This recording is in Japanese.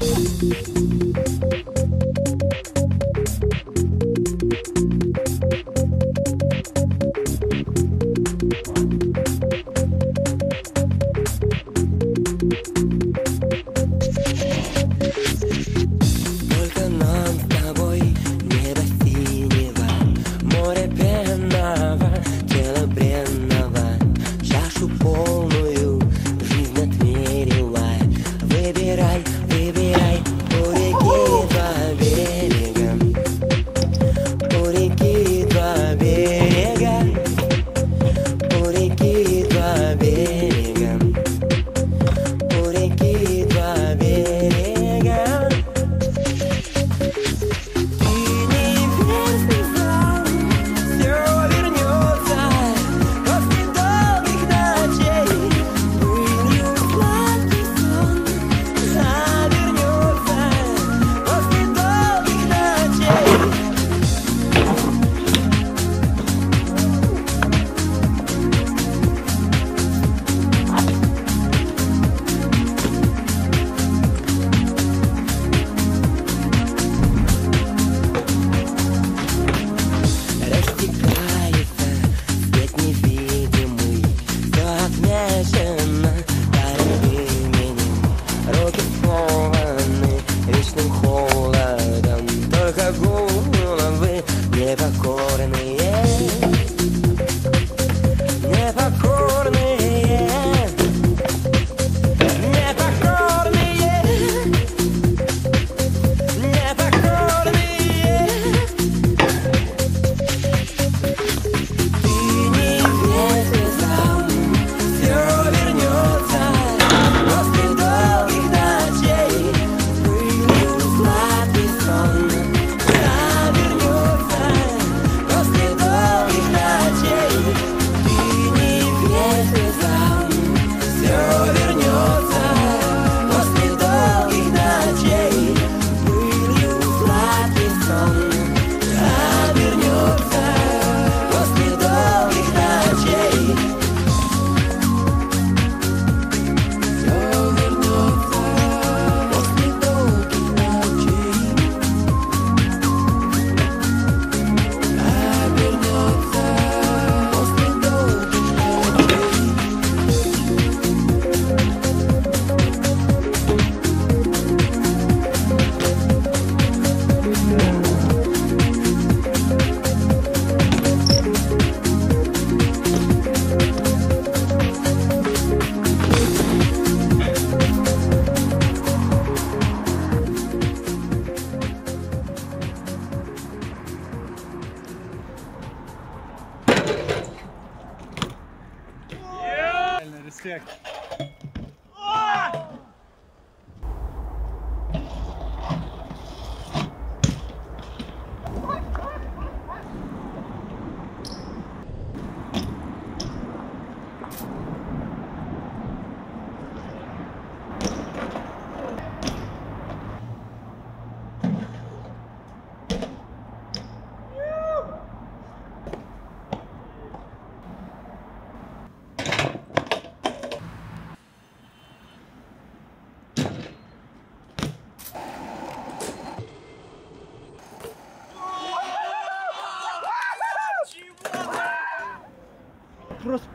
えっ? cuore mio. stick. просто